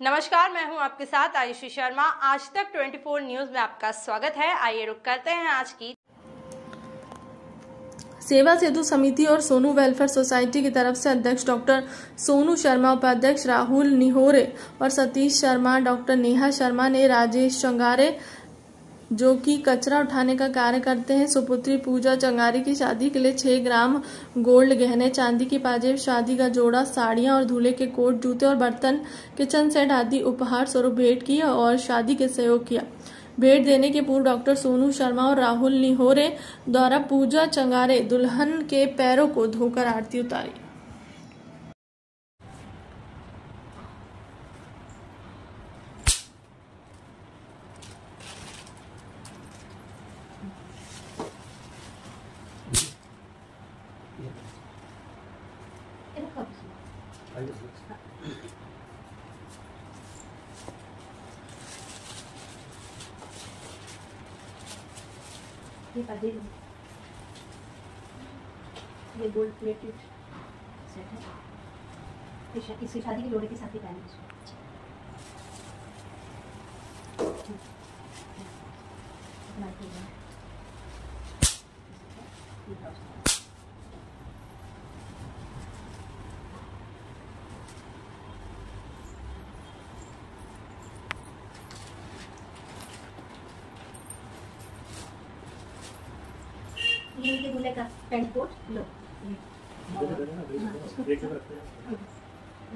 नमस्कार, मैं हूँ आपके साथ आयुषी शर्मा। आज तक 24 न्यूज़ में आपका स्वागत है। आइए रुक करते हैं आज की। सेवा सेतु समिति और सोनू वेलफेयर सोसाइटी की तरफ़ से अध्यक्ष डॉक्टर सोनू शर्मा, उपाध्यक्ष राहुल निहोरे और सतीश शर्मा, डॉक्टर नेहा शर्मा ने राजेश चंगारे जो कि कचरा उठाने का कार्य करते हैं। सुपुत्री पूजा चंगारी की शादी के लिए छह ग्राम गोल्ड, गहने, चांदी की पाजेब, शादी का जोड़ा, साड़ियाँ और दूल्हे के कोट, जूते और बर्तन, किचन सेट आदि उपहार स्वरूप भेंट किया और शादी के सहयोग किया। भेंट देने के पूर्व डॉक्टर सोनू शर्मा और राहुल निहोरे द्वारा पूजा चंगारे दुल्हन के पैरों को धोकर आरती उतारी। ये पर्दे ये गोल्ड प्लेटेड सेट है। इसकी शादी के जोड़े के साथ ही पहने इसको अपना के दूल्हे का पेंट कोट लो।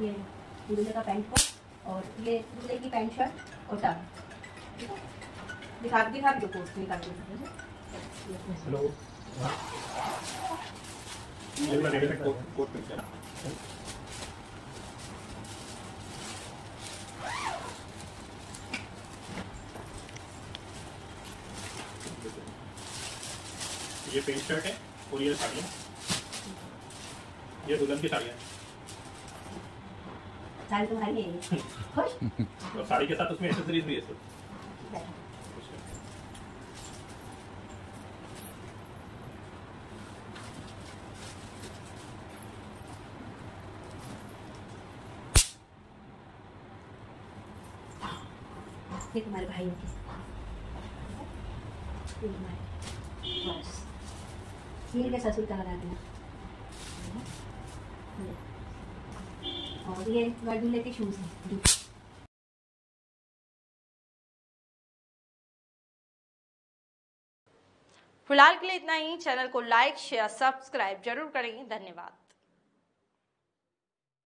ये ये दूल्हे का पैंट कोट और ये दूल्हे की पैंट शर्ट और टाप दिखा दिखा दो कोट निकाल दो। हेलो कोट कोट ये पेंट शर्ट है और ये साड़ियाँ ये दुल्हन की साड़ियाँ है। और साड़ी के साथ उसमें एक्सेसरीज भी है सर ये तुम्हारे भाइयों की। ये तुम्हारे। बस ये के ससुर का लगा देना और ये गर्दूले के शूज़ हैं फ़िलहाल के लिए इतना ही। चैनल को लाइक, शेयर, सब्सक्राइब ज़रूर करें। धन्यवाद।